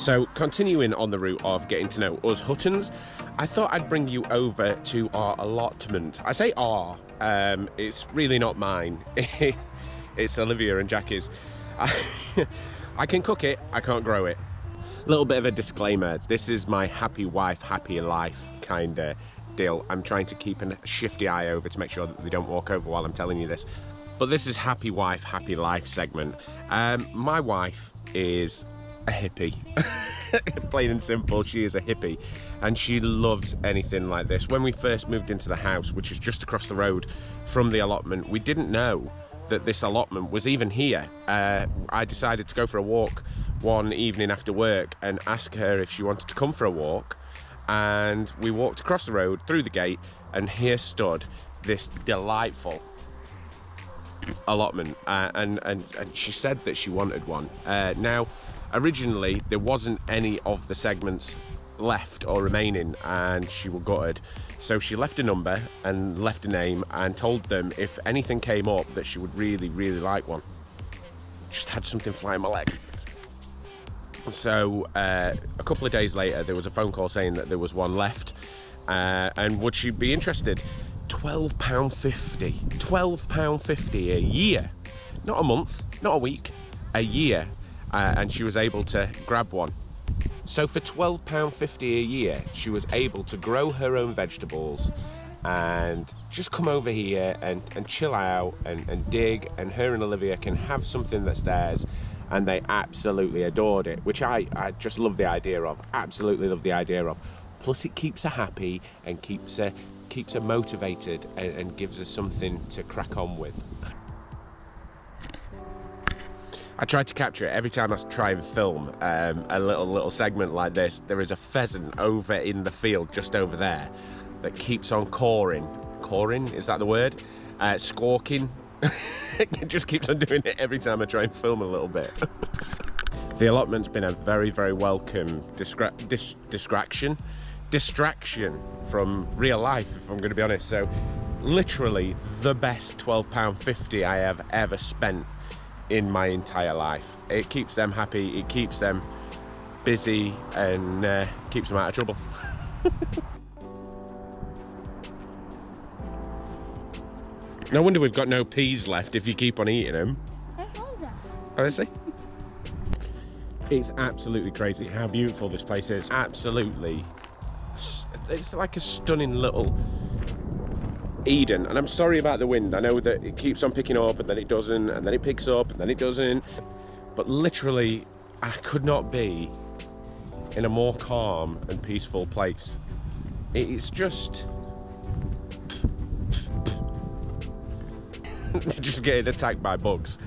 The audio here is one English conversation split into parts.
So, continuing on the route of getting to know us Huttons, I thought I'd bring you over to our allotment. I say our, um, it's really not mine. it's Olivia and Jackie's. I, can cook it, I can't grow it. Little bit of a disclaimer this is my happy wife, happy life kind of deal. I'm trying to keep a shifty eye over to make sure that they don't walk over while I'm telling you this. But this is happy wife, happy life segment. Um, my wife is a hippie. Plain and simple, she is a hippie. And she loves anything like this. When we first moved into the house, which is just across the road from the allotment, we didn't know that this allotment was even here. Uh, I decided to go for a walk one evening after work and ask her if she wanted to come for a walk. And we walked across the road through the gate, and here stood this delightful allotment. Uh, and, and, and she said that she wanted one. Uh, now, originally there wasn't any of the segments left or remaining and she was gutted. So she left a number and left a name and told them if anything came up that she would really really like one. Just had something fly in my leg. So uh, a couple of days later there was a phone call saying that there was one left. Uh, and would she be interested? £12.50 £12.50 a year. Not a month not a week a year uh, and she was able to grab one. So for £12.50 a year, she was able to grow her own vegetables and just come over here and, and chill out and, and dig and her and Olivia can have something that's theirs and they absolutely adored it, which I, I just love the idea of, absolutely love the idea of. Plus it keeps her happy and keeps her, keeps her motivated and, and gives her something to crack on with. I tried to capture it every time I try and film um, a little little segment like this. There is a pheasant over in the field just over there that keeps on cawing. Cawing is that the word? Uh, squawking. it just keeps on doing it every time I try and film a little bit. the allotment's been a very very welcome distra dis distraction, distraction from real life. If I'm going to be honest, so literally the best £12.50 I have ever spent in my entire life. It keeps them happy, it keeps them busy, and uh, keeps them out of trouble. no wonder we've got no peas left if you keep on eating them. Honestly. It's absolutely crazy how beautiful this place is. Absolutely. It's like a stunning little Eden. And I'm sorry about the wind. I know that it keeps on picking up and then it doesn't, and then it picks up and then it doesn't. But literally, I could not be in a more calm and peaceful place. It's just. just getting attacked by bugs.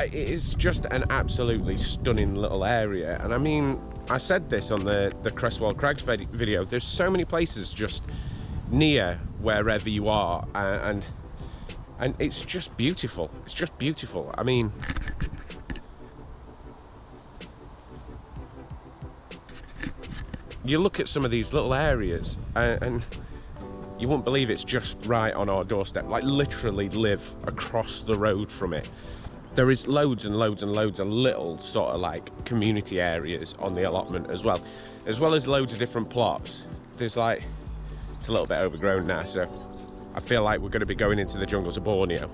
It's just an absolutely stunning little area. And I mean, I said this on the, the Cresswell Crags video. There's so many places just near wherever you are and and it's just beautiful. It's just beautiful. I mean you look at some of these little areas and, and you won't believe it's just right on our doorstep. Like literally live across the road from it. There is loads and loads and loads of little sort of like community areas on the allotment as well as well as loads of different plots. There's like it's a little bit overgrown now, so I feel like we're going to be going into the jungles of Borneo.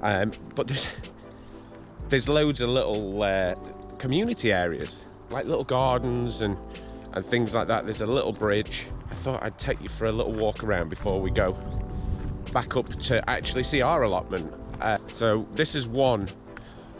Um, but there's there's loads of little uh, community areas, like little gardens and and things like that. There's a little bridge. I thought I'd take you for a little walk around before we go back up to actually see our allotment. Uh, so this is one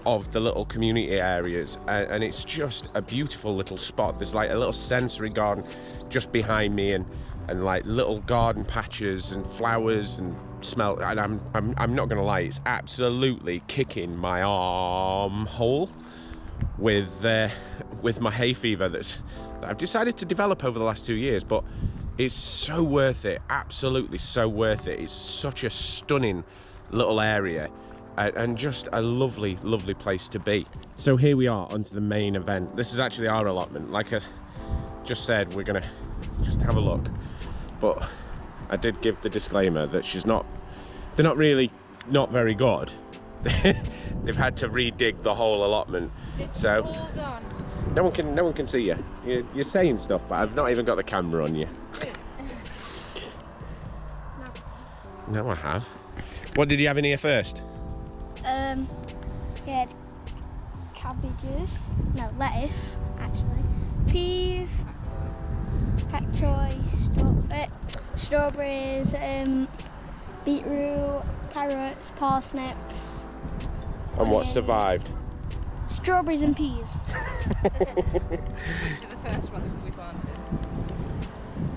of the little community areas and, and, it's just a beautiful little spot there's like a little sensory garden just behind me and and like little garden patches and flowers and smell and I'm, I'm, I'm not gonna lie it's absolutely kicking my arm hole with uh, with my hay fever that's that I've decided to develop over the last two years but it's so worth it absolutely so worth it. It's such a stunning little area and just a lovely lovely place to be. So here we are onto the main event. This is actually our allotment. Like I just said we're gonna just have a look but I did give the disclaimer that she's not they're not really not very good they've had to redig the whole allotment it's so No one can. No one can see you. You're, you're saying stuff, but I've not even got the camera on you. No, I have. What did you have in here first? Um, yeah, cabbages, no, lettuce, actually, peas, pak choy, straw- uh, strawberries, um, beetroot, carrots, parsnips, And what Onions. survived? strawberries and peas. the first one that we planted.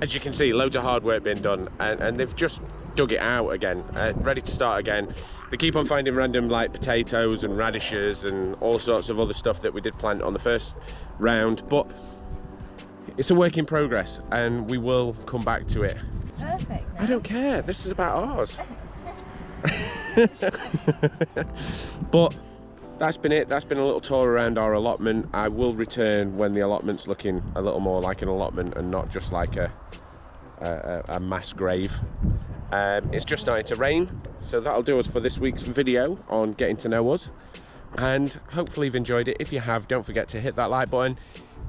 As you can see, loads of hard work being done, and, and they've just dug it out again, uh, ready to start again. They keep on finding random like potatoes and radishes and all sorts of other stuff that we did plant on the first round, but it's a work in progress, and we will come back to it. Perfect. I don't care. This is about ours. but that's been it. That's been a little tour around our allotment. I will return when the allotment's looking a little more like an allotment and not just like a a, a- a mass grave. Um, it's just starting to rain, so that'll do us for this week's video on getting to know us. And hopefully you've enjoyed it. If you have, don't forget to hit that like button.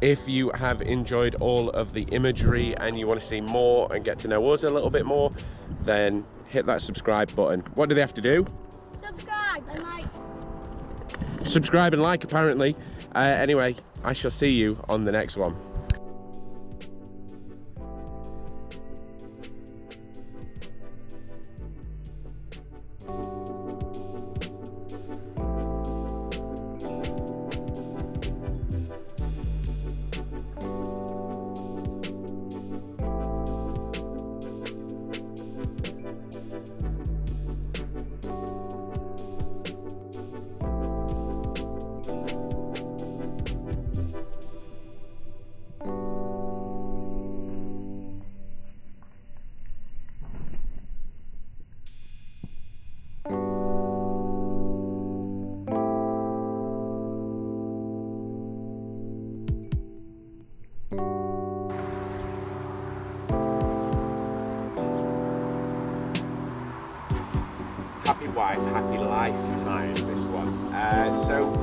If you have enjoyed all of the imagery and you want to see more and get to know us a little bit more, then hit that subscribe button. What do they have to do? Subscribe and like. Subscribe and like, apparently. Uh, anyway, I shall see you on the next one. Happy wife, happy life time, this one. Uh, so